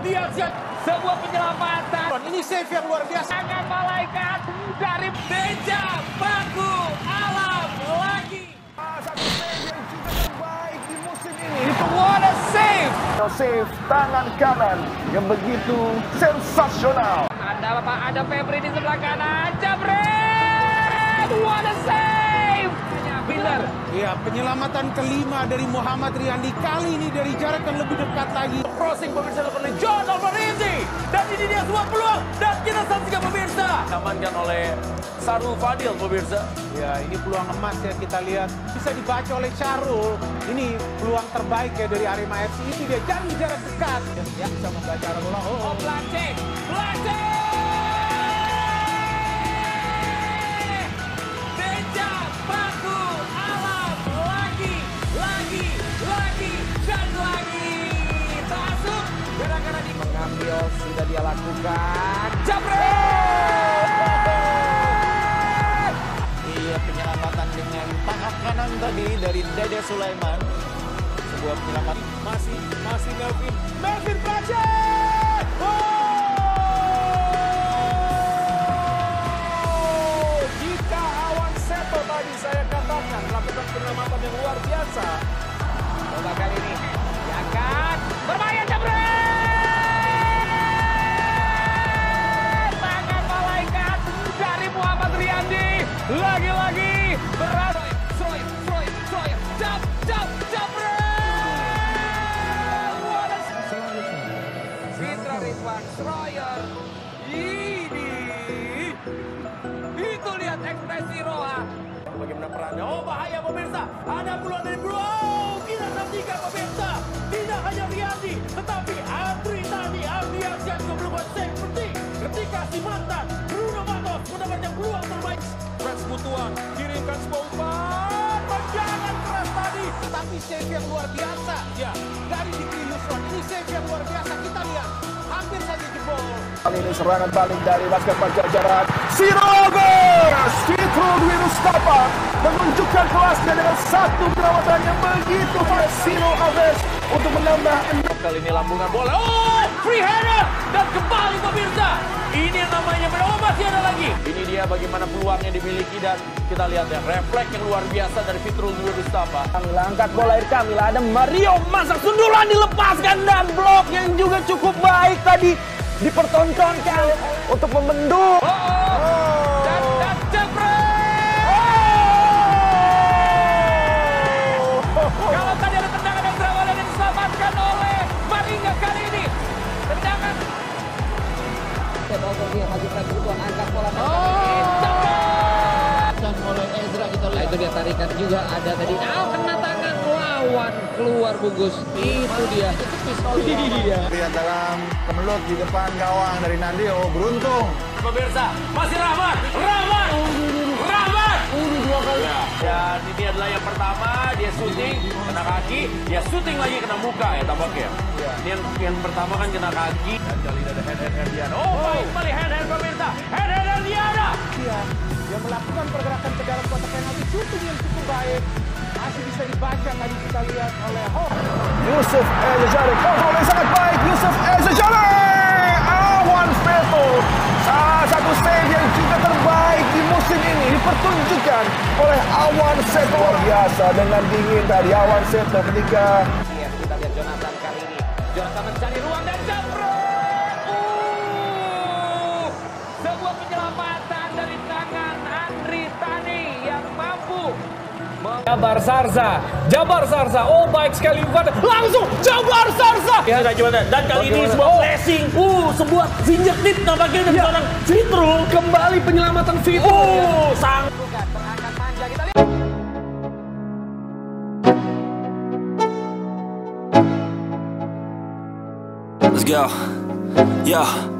dahsyat. Sebuah penyelamatan. Ini save yang luar biasa. Tangan malaikat dari Beja Baku Alam lagi. Satu save yang juga terbaik di musim ini. What a save. Save tangan kanan yang begitu sensasional. Ada Bapak, ada Febri di sebelah kanan. Jabret. What a save. Miller. Ya, penyelamatan kelima dari Muhammad Riyandi kali ini dari jarak yang lebih dekat lagi. Crossing pemirsa dilakukan oleh John Alvarezi. Dan ini dia sebuah peluang. Dan kita saksikan pemirsa. Diamankan oleh Sarul Fadil pemirsa. Ya, ini peluang emas ya kita lihat. Bisa dibaca oleh Syarul. Ini peluang terbaik ya dari Arema FC. Itu dia dari jarak dekat. Ya, bisa membaca arah bola. Oh, Oh. Beja sudah dia lakukan. Jabret. Iya penyelamatan dengan tangan kanan tadi dari Dede Sulaiman. Sebuah penyelamatan masih masih Melvin. Melvin Praja. Peluang dari Bro. Kita saksikan pemirsa. Tidak hanya Riyadi, tetapi Andri Tani, juga berbuat save penting. Ketika si mantan Bruno Matos mendapatkan peluang terbaik. Frans Butuan kirimkan sebuah umpan. Tendangan keras tadi. Tapi save yang luar biasa. Ya, dari Dikri Yusron. Ini save yang luar biasa. Kita lihat. Hampir saja jebol. Kali ini serangan balik dari basket Pajajaran. Sirogo! Satu perawatan yang begitu baik. Sino Alves untuk menambah enam. Kali ini lambungan bola. Oh, free header dan kembali pemirsa. Ini yang namanya oh masih ada lagi. Ini dia bagaimana peluangnya dimiliki dan kita lihat ya refleks yang luar biasa dari Fitrul Dwi Mustafa. Angkat bola air Kamila ada Mario masak sundulan dilepaskan dan blok yang juga cukup baik tadi dipertontonkan untuk membendung. Dan oleh Ezra kita lihat. Nah, itu dia tarikan juga ada tadi. Ah, kena tangan lawan keluar bungkus. Itu dia. Iya. Lihat dalam kemelut di depan gawang dari Nandio beruntung. Pemirsa, masih Rahmat, Rahmat, Rahmat. Ya. Dan ini adalah yang pertama, dia syuting, kena kaki, dia syuting lagi kena muka ya tampaknya. Ini yang, yang pertama kan kena kaki. Dan kali ini ada hand hand Herdiana. Oh, baik sekali hand hand pemirsa, hand hand Herdiana. Dia yang melakukan pergerakan ke dalam kotak penalti shooting yang cukup baik. Masih bisa dibaca tadi kita lihat oleh Ho. Yusuf Ezajari kontrol yang sangat baik. Yusuf Ezajari Awan Seto salah satu save yang juga terbaik di musim dipertunjukkan oleh Awan Seto luar biasa dengan dingin tadi Awan Seto ketika Yes, kita lihat Jonathan kali ini. Jonathan mencari Jabar Sarza, Jabar Sarza, oh baik sekali bukan langsung Jabar Sarza. Ya, dan gimana? Dan kali ini Bagaimana? sebuah Oh. blessing. Uh, sebuah fingertip nampaknya dari Ya. seorang Fitru. Kembali penyelamatan. Uh, sang terangkat manja. Kita lihat. Let's go. Yo.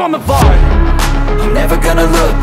on the vibe. I'm never gonna look